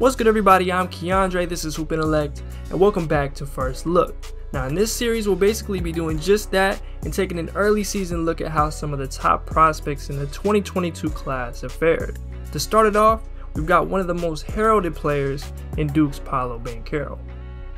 What's good everybody, I'm Keandre, this is Hoop Intellect, and welcome back to First Look. Now in this series we'll basically be doing just that and taking an early season look at how some of the top prospects in the 2022 class have fared. To start it off, we've got one of the most heralded players in Duke's Paolo Banchero.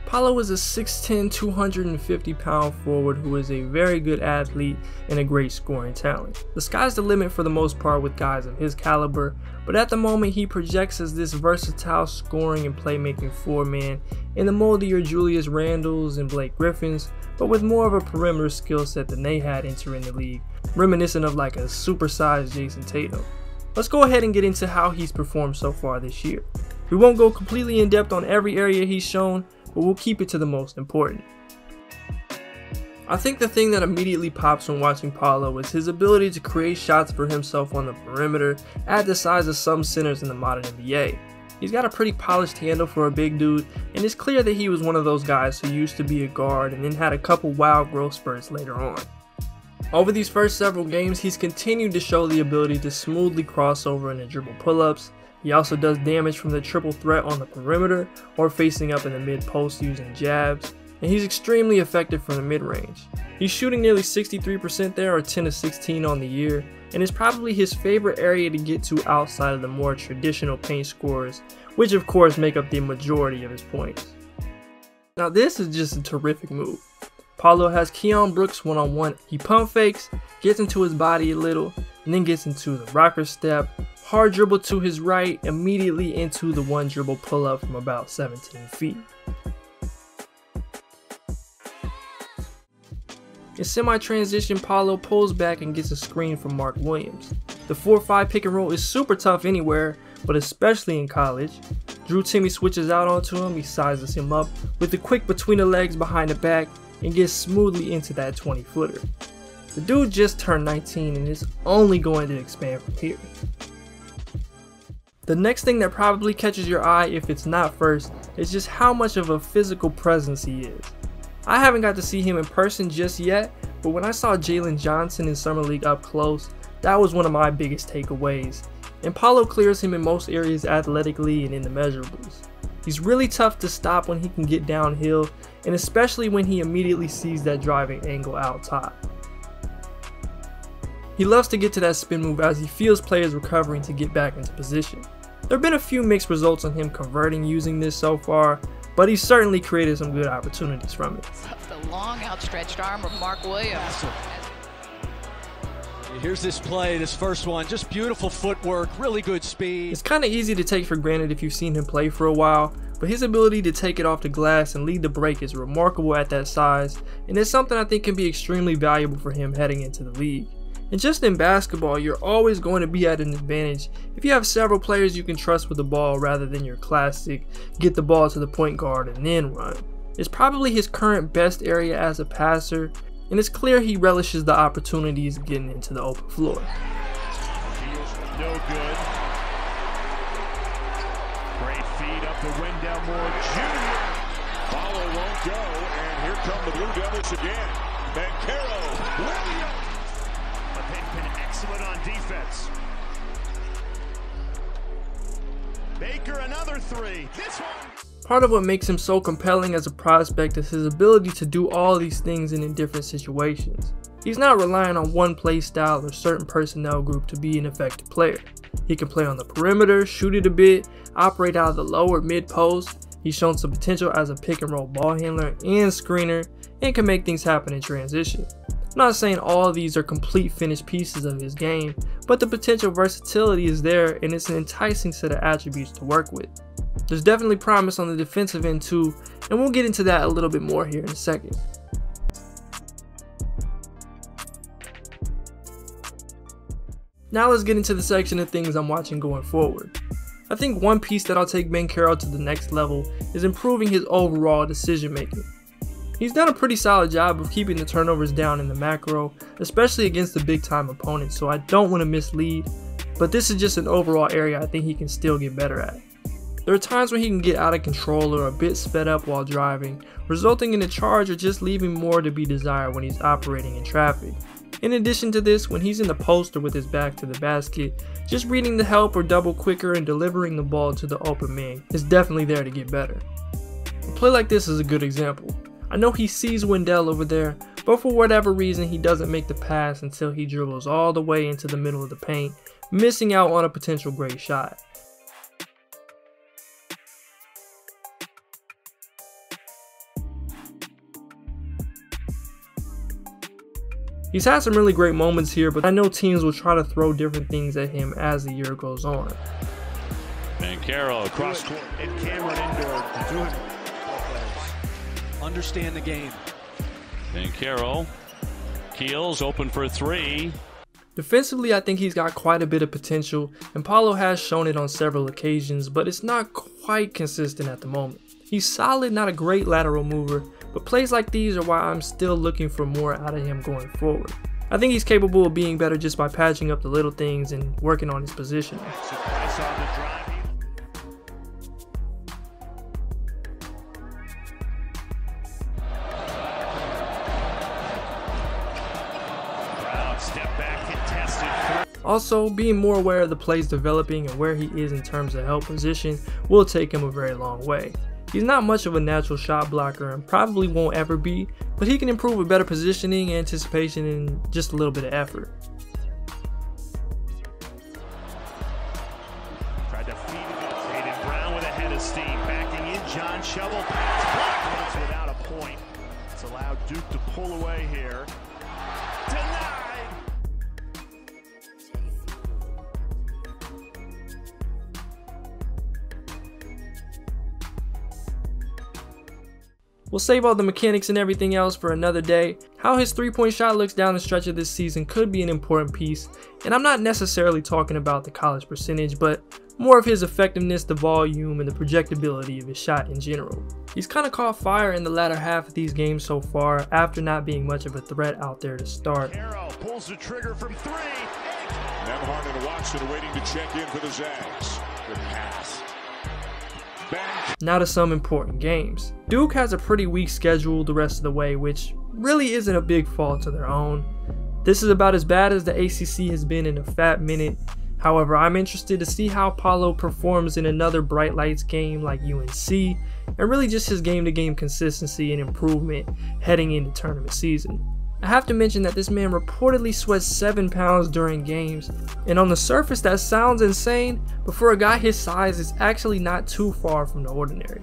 Paolo is a 6'10", 250 pound forward who is a very good athlete and a great scoring talent. The sky's the limit for the most part with guys of his caliber, but at the moment he projects as this versatile scoring and playmaking four man in the mold of your Julius Randles and Blake Griffins, but with more of a perimeter skill set than they had entering the league, reminiscent of like a supersized Jayson Tatum. Let's go ahead and get into how he's performed so far this year. We won't go completely in depth on every area he's shown, but we'll keep it to the most important. I think the thing that immediately pops when watching Paolo is his ability to create shots for himself on the perimeter at the size of some centers in the modern NBA. He's got a pretty polished handle for a big dude, and it's clear that he was one of those guys who used to be a guard and then had a couple wild growth spurts later on. Over these first several games, he's continued to show the ability to smoothly cross over into dribble pull-ups, he also does damage from the triple threat on the perimeter or facing up in the mid post using jabs, and he's extremely effective from the mid range. He's shooting nearly 63% there or 10 to 16 on the year, and is probably his favorite area to get to outside of the more traditional paint scores, which of course make up the majority of his points. Now this is just a terrific move. Paolo has Keion Brooks one on one. He pump fakes, gets into his body a little, and then gets into the rocker step, hard dribble to his right, immediately into the one dribble pull up from about 17 feet. In semi-transition, Paolo pulls back and gets a screen from Mark Williams. The 4-5 pick and roll is super tough anywhere, but especially in college. Drew Timme switches out onto him, he sizes him up with the quick between the legs behind the back and gets smoothly into that 20 footer. The dude just turned 19 and is only going to expand from here. The next thing that probably catches your eye if it's not first is just how much of a physical presence he is. I haven't got to see him in person just yet, but when I saw Jalen Johnson in Summer League up close, that was one of my biggest takeaways. And Paolo clears him in most areas athletically and in the measurables. He's really tough to stop when he can get downhill, and especially when he immediately sees that driving angle out top. He loves to get to that spin move as he feels players recovering to get back into position. There have been a few mixed results on him converting using this so far, but he's certainly created some good opportunities from it. The long outstretched arm of Mark Williams. Here's this play, this first one, just beautiful footwork, really good speed. It's kind of easy to take for granted if you've seen him play for a while, but his ability to take it off the glass and lead the break is remarkable at that size, and it's something I think can be extremely valuable for him heading into the league. And just in basketball, you're always going to be at an advantage if you have several players you can trust with the ball rather than your classic get the ball to the point guard and then run. It's probably his current best area as a passer, and it's clear he relishes the opportunities getting into the open floor. No good. Great feed up the Wendell Moore Jr. Follow won't go, and here come the Blue Devils again. Banchero, Williams excellent on defense. Baker another three. This one. Part of what makes him so compelling as a prospect is his ability to do all these things in different situations. He's not relying on one play style or certain personnel group to be an effective player. He can play on the perimeter, shoot it a bit, operate out of the lower mid post. He's shown some potential as a pick and roll ball handler and screener and can make things happen in transition. I'm not saying all these are complete finished pieces of his game, but the potential versatility is there and it's an enticing set of attributes to work with. There's definitely promise on the defensive end too, and we'll get into that a little bit more here in a second. Now let's get into the section of things I'm watching going forward. I think one piece that I'll take Banchero to the next level is improving his overall decision making. He's done a pretty solid job of keeping the turnovers down in the macro, especially against the big time opponents, so I don't want to mislead, but this is just an overall area I think he can still get better at. There are times when he can get out of control or a bit sped up while driving, resulting in a charge or just leaving more to be desired when he's operating in traffic. In addition to this, when he's in the post or with his back to the basket, just reading the help or double quicker and delivering the ball to the open man is definitely there to get better. A play like this is a good example. I know he sees Wendell over there, but for whatever reason he doesn't make the pass until he dribbles all the way into the middle of the paint, missing out on a potential great shot. He's had some really great moments here, but I know teams will try to throw different things at him as the year goes on. Banchero across court and Cameron indoor doing Understand the game. Banchero Keels open for three. Defensively, I think he's got quite a bit of potential, and Paolo has shown it on several occasions, but it's not quite consistent at the moment. He's solid, not a great lateral mover, but plays like these are why I'm still looking for more out of him going forward. I think he's capable of being better just by patching up the little things and working on his position. Also, being more aware of the plays developing and where he is in terms of help position will take him a very long way. He's not much of a natural shot blocker and probably won't ever be, but he can improve with better positioning, anticipation, and just a little bit of effort. Tried to feed it. Hayden Brown with a head of steam. Backing in, John Shovel. Pass blocked. without a point. It's allowed Duke to pull away here. We'll save all the mechanics and everything else for another day. How his three point shot looks down the stretch of this season could be an important piece, and I'm not necessarily talking about the college percentage, but more of his effectiveness, the volume, and the projectability of his shot in general. He's kind of caught fire in the latter half of these games so far after not being much of a threat out there to start. Arrow pulls the trigger from three. And Watson waiting to check in for the Zags. Good pass. Now to some important games. Duke has a pretty weak schedule the rest of the way, which really isn't a big fault of their own. This is about as bad as the ACC has been in a fat minute. However, I'm interested to see how Paolo performs in another Bright Lights game like UNC, and really just his game to game consistency and improvement heading into tournament season. I have to mention that this man reportedly sweats 7 pounds during games, and on the surface that sounds insane, but for a guy his size it's actually not too far from the ordinary.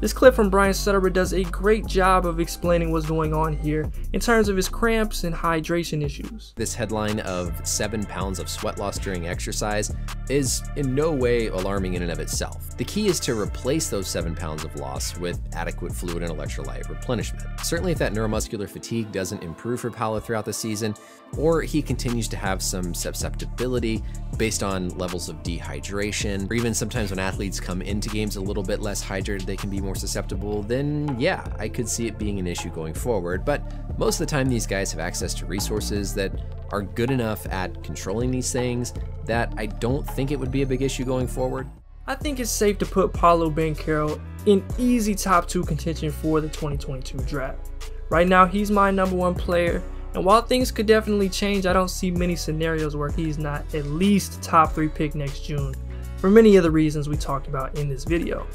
This clip from Brian Sutterer does a great job of explaining what's going on here in terms of his cramps and hydration issues. This headline of 7 pounds of sweat loss during exercise is in no way alarming in and of itself. The key is to replace those 7 pounds of loss with adequate fluid and electrolyte replenishment. Certainly if that neuromuscular fatigue doesn't improve for Paolo throughout the season, or he continues to have some susceptibility based on levels of dehydration, or even sometimes when athletes come into games a little bit less hydrated, they can be more susceptible, then yeah, I could see it being an issue going forward. But most of the time, these guys have access to resources that are good enough at controlling these things that I don't think it would be a big issue going forward. I think it's safe to put Paolo Banchero in easy top two contention for the 2022 draft. Right now, he's my number one player, and while things could definitely change, I don't see many scenarios where he's not at least top 3 pick next June for many of the reasons we talked about in this video.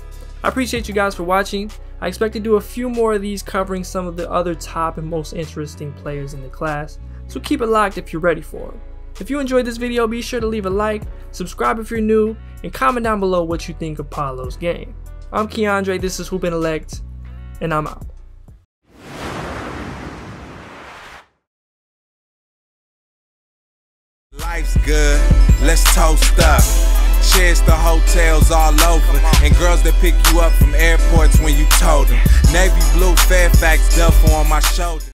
I appreciate you guys for watching. I expect to do a few more of these covering some of the other top and most interesting players in the class, so keep it locked if you're ready for it. If you enjoyed this video, be sure to leave a like, subscribe if you're new, and comment down below what you think of Paolo's game. I'm Keandre, this is Hoop Intellect, and I'm out. Life's good, let's toast up. Cheers to hotels all over. And girls that pick you up from airports when you told them. Navy blue Fairfax Duffel on my shoulder.